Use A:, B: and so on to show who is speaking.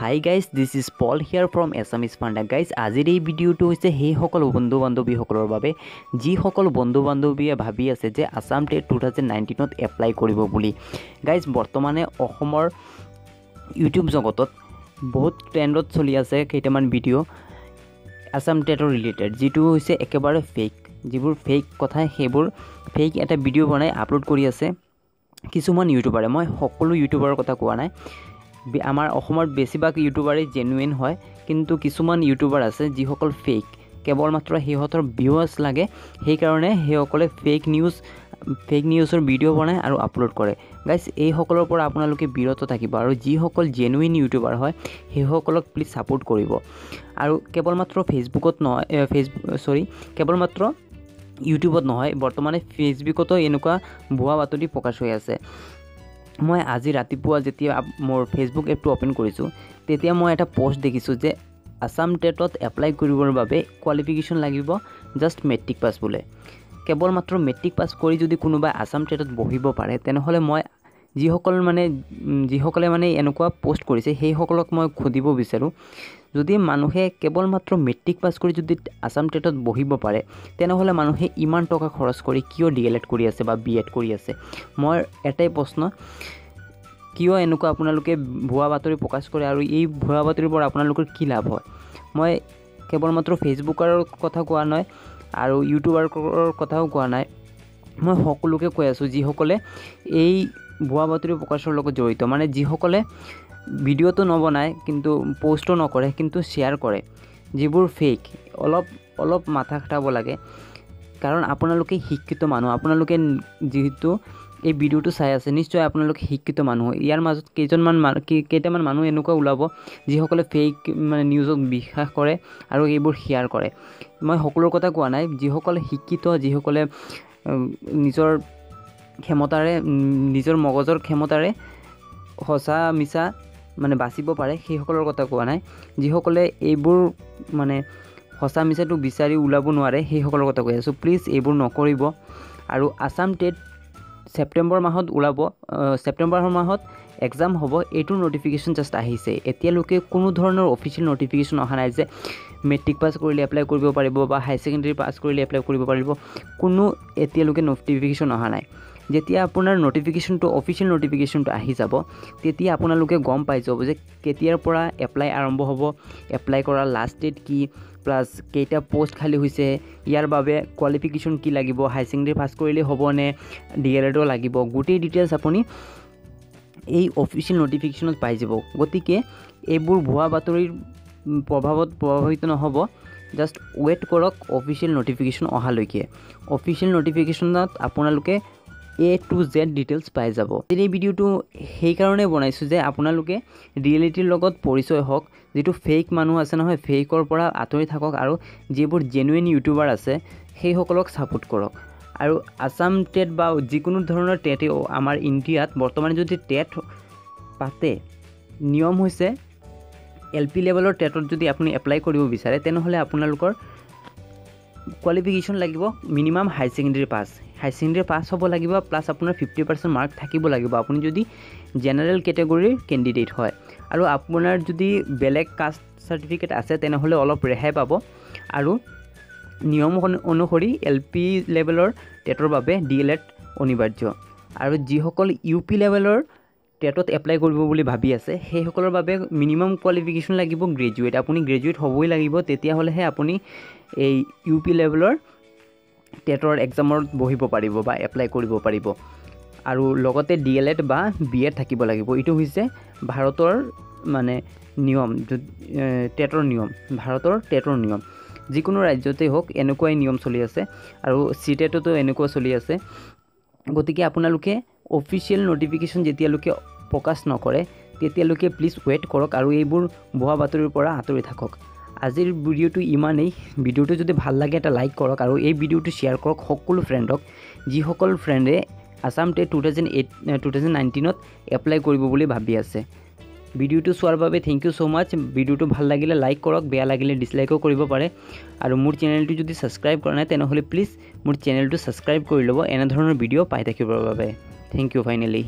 A: Hi guys this is Paul here from Assamese Panda guys আজিৰ এই ভিডিঅ'টো হৈছে সেইসকল বন্ধু বান্ধৱীসকলৰ বাবে যিসকল বন্ধু বান্ধৱীয়ে ভাবি আছে যে আছাম টেট টু থাউজেণ্ড নাইনটিনত এপ্লাই কৰিব বুলি। গাইজ বৰ্তমানে অসমৰ ইউটিউব জগতত বহুত ট্ৰেণ্ডত চলি আছে কেইটামান ভিডিঅ' আছাম টেটৰ ৰিলেটেড যিটো হৈছে একেবাৰে ফেক যিবোৰ ফেক কথা সেইবোৰ ফেক এটা ভিডিঅ' বনাই আপলোড কৰি আছে কিছুমান ইউটিউবাৰে মই সকলো ইউটিউবাৰৰ কথা কোৱা নাই। আমাৰ অসমৰ বেছিভাগ ইউটিউবাৰেই জেনুইন হয়, কিন্তু কিছুমান ইউটিউবাৰ আছে যিসকল ফেক কেৱল মাত্ৰ সিহঁতৰ ভিউৱাৰ্ছ লাগে, সেইকাৰণে সেইসকলে ফেক নিউজ ফেক নিউজৰ ভিডিঅ' বনায় আৰু আপলোড কৰে। গাইজ এইসকলৰ পৰা আপোনালোকে বিৰত থাকিব আৰু যিসকল জেনুইন ইউটিউবাৰ হয়, সেইসকলক প্লিজ ছাপোৰ্ট কৰিব। আৰু কেৱল মাত্ৰ ফেচবুকত নহয় ফেচবুক চৰি কেৱল মাত্ৰ ইউটিউবত নহয়, বৰ্তমানে ফেচবুকতো এনেকুৱা ভুৱা বাতৰি প্ৰকাশ হৈ আছে। মই আজি ৰাতিপুৱা যেতিয়া মোৰ ফেচবুক এপটো অ'পেন কৰিছোঁ তেতিয়া মই এটা পষ্ট দেখিছোঁ যে আছাম টেটত এপ্লাই কৰিবৰ বাবে কোৱালিফিকেশ্যন লাগিব জাষ্ট মেট্ৰিক পাছ বোলে। কেৱল মাত্ৰ মেট্ৰিক পাছ কৰি যদি কোনোবাই আছাম টেটত বহিব পাৰে তেনেহ'লে মই যিসকল মানে যিসকলে মানে এনেকুৱা পষ্ট কৰিছে, সেইসকলক মই সুধিব বিচাৰোঁ, যদি মানুহে কেৱল মাত্ৰ মেট্ৰিক পাছ কৰি যদি আছাম টেটত বহিব পাৰে, তেনেহ'লে মানুহে ইমান টকা খৰচ কৰি কিয় ডি এল এড কৰি আছে বা বি এড কৰি আছে? মই এটাই প্ৰশ্ন, কিয় এনেকুৱা আপোনালোকে ভুৱা বাতৰি প্ৰকাশ কৰে আৰু এই ভুৱা বাতৰিৰ পৰা আপোনালোকৰ কি লাভ হয়? মই কেৱল মাত্ৰ ফেচবুকৰ কথা কোৱা নাই আৰু ইউটিউবাৰৰ কথাও কোৱা নাই। মই সকলোকে কৈ আছোঁ, যিসকলে এই ভুৱা বাতৰি প্ৰকাশৰ লগত জড়িত। মানে যিসকলে ভিডিঅ'টো নবনায়, কিন্তু পষ্টো নকৰে, কিন্তু শ্বেয়াৰ কৰে, যিবোৰ ফেক অলপ অলপ মাথা খাটাব লাগে। কাৰণ আপোনালোকে শিক্ষিত মানুহ, আপোনালোকে যিহেতু এই ভিডিঅ'টো চাই আছে, নিশ্চয় আপোনালোকে শিক্ষিত মানুহ। ইয়াৰ মাজত কেইজনমান কেইটামান মানুহ এনেকুৱা ওলাব, যিসকলে ফেক মানে নিউজক বিশ্বাস কৰে আৰু এইবোৰ শ্বেয়াৰ কৰে। মই সকলোৰ কথা কোৱা নাই, যিসকলে শিক্ষিত, যিসকলে নিজৰ ক্ষমতাৰে নিজৰ মগজৰ ক্ষমতাৰে সঁচা মিছা মানে বাচিব পাৰে সেইসকলৰ কথা কোৱা নাই। যিসকলে এইবোৰ মানে সঁচা মিছাটো বিচাৰি ওলাব নোৱাৰে সেইসকলৰ কথা কৈ আছোঁ। প্লিজ এইবোৰ নকৰিব। আৰু আছাম টেট ছেপ্টেম্বৰ মাহত ওলাব ছেপ্টেম্বৰ মাহত এক্সাম হ'ব এইটোৰ নটিফিকেশ্যন জাষ্ট আহিছে। এতিয়ালৈকে কোনো ধৰণৰ অফিচিয়েল নটিফিকেশ্যন অহা নাই যে মেট্ৰিক পাছ কৰিলে এপ্লাই কৰিব পাৰিব বা হাই ছেকেণ্ডেৰী পাছ কৰিলে এপ্লাই কৰিব পাৰিব। কোনো এতিয়ালৈকে নটিফিকেশ্যন অহা নাই। যেতিয়া আপোনাৰ নটিফিকেশ্যনটো অফিচিয়েল নটিফিকেশ্যনটো আহি যাব তেতিয়া আপোনালোকে গম পাই যাব যে কেতিয়াৰ পৰা এপ্লাই আৰম্ভ হ'ব এপ্লাই কৰাৰ লাষ্ট ডেট কি প্লাছ কেইটা পষ্ট খালী হৈছে ইয়াৰ বাবে কোৱালিফিকেশ্যন কি লাগিব হাই ছেকেণ্ডেৰী পাছ কৰিলেই হ'বনে ডি এল এডো লাগিব গোটেই ডিটেইলছ আপুনি এই অফিচিয়েল নটিফিকেশ্যনত পাই যাব। গতিকে এইবোৰ ভুৱা বাতৰিৰ প্ৰভাৱত প্ৰভাৱিত নহ'ব জাষ্ট ৱেইট কৰক অফিচিয়েল নটিফিকেশ্যন অহালৈকে। অফিচিয়েল নটিফিকেশ্যনত আপোনালোকে এ টু জেড ডিটেইলছ পাই যাব। এই ভিডিঅ'টো সেইকাৰণে বনাইছোঁ যে আপোনালোকে ৰিয়েলিটিৰ লগত পৰিচয় হওক যিটো ফেক মানুহ আছে নহয় ফেকৰ পৰা আঁতৰি থাকক আৰু যিবোৰ জেনুইন ইউটিউবাৰ আছে সেইসকলক ছাপোৰ্ট কৰক। আৰু আছাম টেট বা যিকোনো ধৰণৰ টেটেও আমাৰ ইণ্ডিয়াত বৰ্তমানে যদি টেট পাতে নিয়ম হৈছে এল পি লেভেলৰ টেটত যদি আপুনি এপ্লাই কৰিব বিচাৰে তেনেহ'লে আপোনালোকৰ কোৱালিফিকেশ্যন লাগিব minimum high secondary pass high secondary pass হ'ব লাগিব প্লাছ আপোনাৰ ফিফটি পাৰ্চেণ্ট মাৰ্ক থাকিব লাগিব। আপুনি যদি জেনেৰেল কেটেগৰীৰ কেণ্ডিডেট হয় আৰু আপোনাৰ যদি বেলেগ কাষ্ট চাৰ্টিফিকেট আছে তেনেহ'লে অলপ ৰেহাই পাব। আৰু নিয়ম অনু- অনুসৰি এল পি লেভেলৰ টেটৰ বাবে ডি এল এড অনিবাৰ্য। আৰু যিসকল ইউ পি লেভেলৰ টেটত এপ্লাই কৰিব বুলি ভাবি আছে সেইসকলৰ বাবে মিনিমাম কোৱালিফিকেশ্যন লাগিব গ্ৰেজুৱেট আপুনি গ্ৰেজুৱেট হ'বই লাগিব তেতিয়াহ'লেহে আপুনি এই ইউ পি লেভেলৰ টেটৰ এক্সামত বহিব পাৰিব বা এপ্লাই কৰিব পাৰিব। আৰু লগতে ডি এল এড বা বি এড থাকিব লাগিব। এইটো হৈছে ভাৰতৰ মানে নিয়ম টেটৰ নিয়ম। ভাৰতৰ টেটৰ নিয়ম। যিকোনো ৰাজ্যতেই হওক এনেকুৱাই নিয়ম চলি আছে। আৰু চি টেটতো এনেকুৱা চলি আছে। গতিকে আপোনালোকে অফিচিয়েল নটিফিকেশ্যন যেতিয়ালৈকে প্ৰকাশ নকৰে তেতিয়ালৈকে প্লিজ ৱেইট কৰক আৰু এইবোৰ ভুৱা বাতৰিৰ পৰা আঁতৰি থাকক। আজিৰ ভিডিঅ'টো ইমানেই। ভিডিঅ'টো যদি ভাল লাগে এটা লাইক কৰক আৰু এই ভিডিঅ'টো শ্বেয়াৰ কৰক সকলো ফ্ৰেণ্ডক যিসকল ফ্ৰেণ্ডে Assam TET two thousand eight two thousand নাইনটিনত apply কৰিব বুলি ভাবি আছে। ভিডিঅ'টো চোৱাৰ বাবে থেংক ইউ ছ' মাছ ভিডিঅ'টো ভাল লাগিলে লাইক কৰক বেয়া লাগিলে ডিছলাইকো কৰিব পাৰে। আৰু মোৰ চেনেলটো যদি ছাবস্ক্ৰাইব কৰা নাই তেনেহ'লে প্লিজ মোৰ চেনেলটো ছাবস্ক্ৰাইব কৰি ল'ব। এনেধৰণৰ ভিডিঅ' পাই থাকিবৰ বাবে। Thank U finally